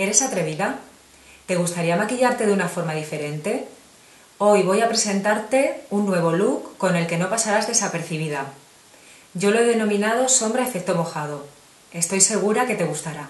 ¿Eres atrevida? ¿Te gustaría maquillarte de una forma diferente? Hoy voy a presentarte un nuevo look con el que no pasarás desapercibida. Yo lo he denominado sombra efecto mojado. Estoy segura que te gustará.